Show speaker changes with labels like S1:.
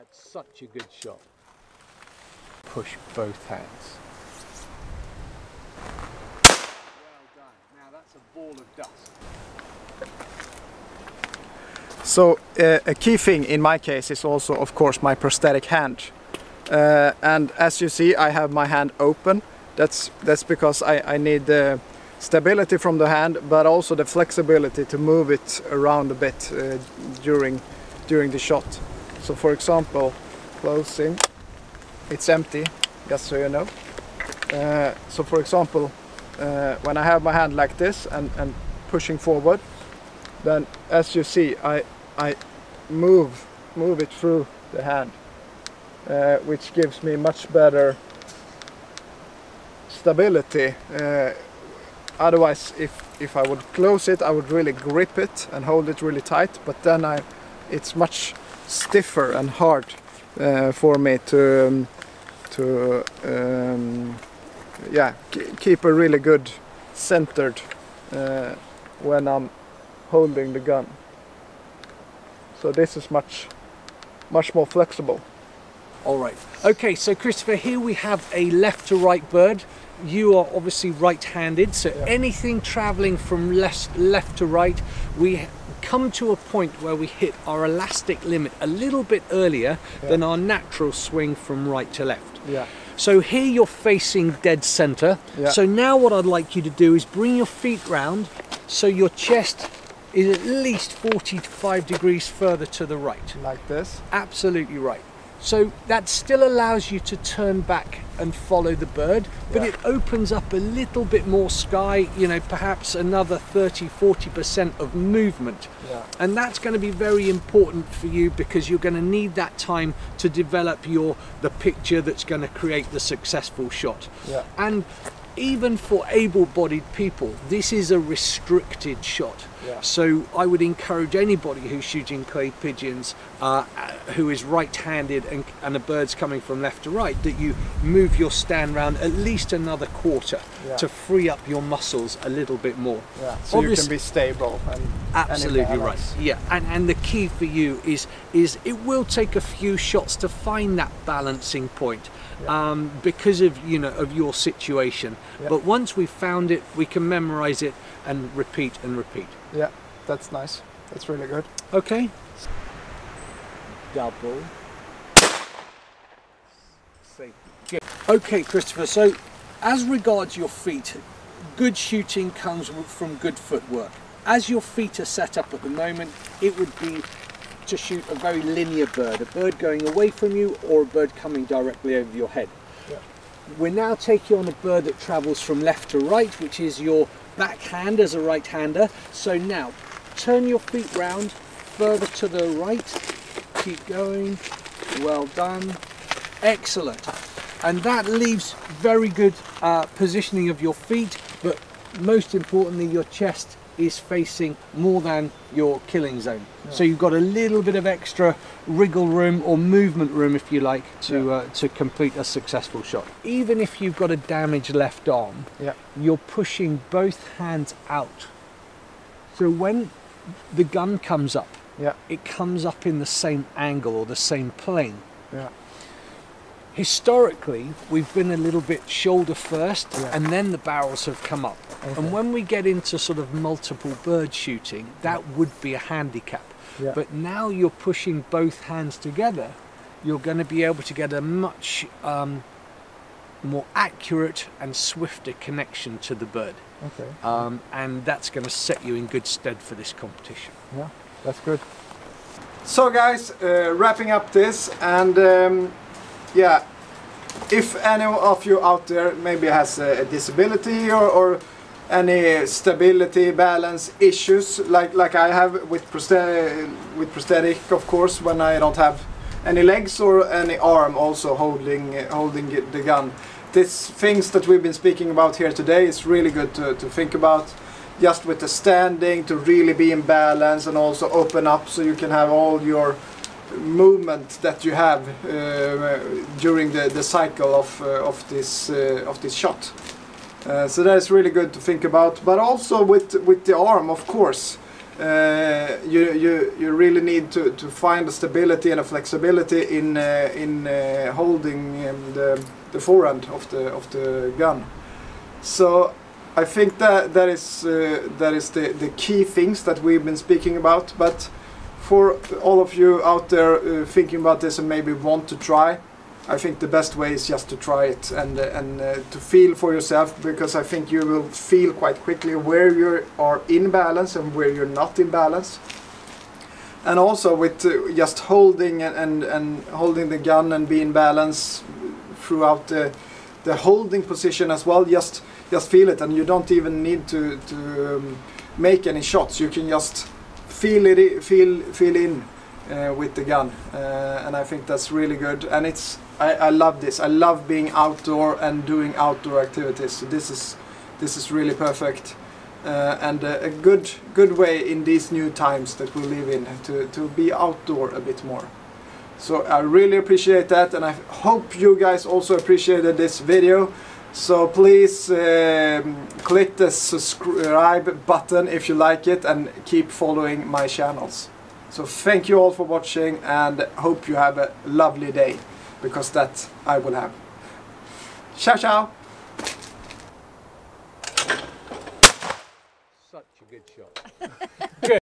S1: That's such a good shot. Push both hands. Well done. Now that's a ball of dust.
S2: So uh, a key thing in my case is also of course my prosthetic hand. Uh, and as you see I have my hand open. That's, that's because I, I need the stability from the hand but also the flexibility to move it around a bit uh, during, during the shot. So for example, closing, it's empty, just so you know. Uh, so for example, uh, when I have my hand like this and, and pushing forward, then as you see I, I move, move it through the hand, uh, which gives me much better stability. Uh, otherwise, if, if I would close it, I would really grip it and hold it really tight, but then I, it's much stiffer and hard uh, for me to, um, to um, yeah, keep a really good centered uh, when I'm holding the gun. So this is much, much more flexible.
S1: All right. Okay, so Christoffer, here we have a left to right bird. You are obviously right-handed, so
S2: Yeah.
S1: anything traveling from left, left to right, we come to a point where we hit our elastic limit a little bit earlier than our natural swing from right to left.
S2: Yeah.
S1: So here you're facing dead center.
S2: Yeah.
S1: So now what I'd like you to do is bring your feet round so your chest is at least 45 degrees further to the right.
S2: Like this.
S1: Absolutely right. So that still allows you to turn back and follow the bird, but
S2: Yeah.
S1: it opens up a little bit more sky, you know, perhaps another 30 40% of movement.
S2: Yeah.
S1: And that's going to be very important for you because you're going to need that time to develop your the picture that's going to create the successful shot.
S2: Yeah.
S1: And even for able-bodied people, this is a restricted shot.
S2: Yeah.
S1: So I would encourage anybody who's shooting clay pigeons, uh, who is right-handed and, and a bird's coming from left to right, that you move your stand round at least another quarter
S2: Yeah.
S1: to free up your muscles a little bit more.
S2: Yeah. So you can be stable and and
S1: Absolutely right. Yeah, and and the key for you is is it will take a few shots to find that balancing point,
S2: Yeah.
S1: um, because of you know of your situation.
S2: Yeah.
S1: But once we've found it, we can memorize it and repeat and repeat.
S2: Yeah. That's nice. That's really good.
S1: Okay. Double. Safety. Okay, Christoffer. So, as regards your feet, good shooting comes from good footwork. As your feet are set up at the moment, it would be to shoot a very linear bird, a bird going away from you or a bird coming directly over your head.
S2: Yeah.
S1: We're now taking on a bird that travels from left to right, which is your backhand as a right-hander. So now, turn your feet round further to the right. Keep going. Well done. Excellent. And that leaves very good uh, positioning of your feet, but most importantly, your chest is facing more than your killing zone. So you've got a little bit of extra wriggle room or movement room, if you like, to
S2: Yeah.
S1: uh, to complete a successful shot. Even if you've got a damaged left arm,
S2: Yeah.
S1: you're pushing both hands out. So when the gun comes up,
S2: Yeah.
S1: it comes up in the same angle or the same plane.
S2: Yeah.
S1: Historically, we've been a little bit shoulder first
S2: Yeah.
S1: and then the barrels have come up.
S2: Okay.
S1: And when we get into sort of multiple bird shooting, that would be a handicap.
S2: Yeah.
S1: But now you're pushing both hands together, you're going to be able to get a much um, more accurate and swifter connection to the bird.
S2: Okay.
S1: Um, and that's going to set you in good stead for this competition.
S2: Yeah, that's good. So guys, uh, wrapping up this and um, yeah, if any of you out there maybe has a, disability or, or any stability balance issues like like I have with prosthetic, with prosthetic of course when I don't have any legs or any arm also holding holding the gun. These things that we've been speaking about here today is really good to, to think about just with the standing to really be in balance and also open up so you can have all your movement that you have uh, during the, the cycle of, uh, of this uh, of this shot. So that is really good to think about. But also with with the arm, of course, uh, you, you, you really need to, to find a stability and a flexibility in, uh, in uh, holding um, the, the forehand of the, of the gun. So I think that that is that is the, the key things that we've been speaking about. But for all of you out there uh, thinking about this and maybe want to try, I think the best way is just to try it and uh, and uh, to feel for yourself because I think you will feel quite quickly where you are in balance and where you're not in balance. And also with uh, just holding and, and and holding the gun and being balance throughout the the holding position as well. Just just feel it, and you don't even need to to um, make any shots. You can just feel it, feel feel in uh, with the gun, uh, and I think that's really good. And it's I, I love this. I love being outdoor and doing outdoor activities. So this is this is really perfect. Uh, and a good good way in these new times that we live in to, to be outdoor a bit more. So I really appreciate that and I hope you guys also appreciated this video. So please um, click the subscribe button if you like it and keep following my channels. So thank you all for watching and hope you have a lovely day because that I will have. Ciao ciao!